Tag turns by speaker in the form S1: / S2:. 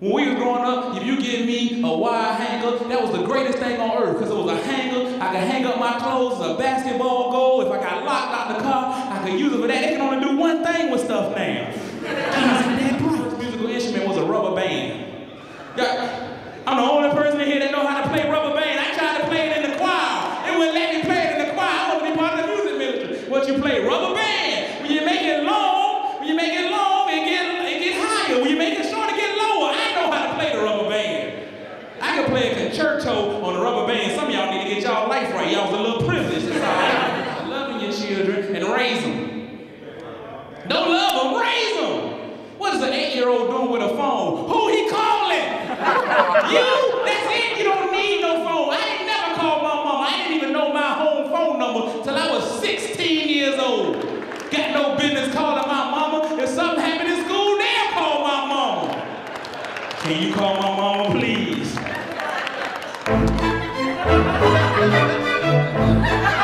S1: When we was growing up, if you give me a wire hanger, that was the greatest thing on earth because it was a hanger. I could hang up my clothes a basketball goal. If I got locked out the car, I could use it for that. They can only do one thing with stuff now. Play a on the rubber band. Some of y'all need to get y'all life right. Y'all was a little privileged. It's all right. Loving your children and raise them. Don't love them, raise them. What is an eight-year-old doing with a phone? Who he calling? you? That's it. You don't need no phone. I ain't never called my mama. I didn't even know my home phone number till I was 16 years old. Got no business calling my mama. If something happened in school, they'll call my mama. Can you call my mama, please? Ha ha!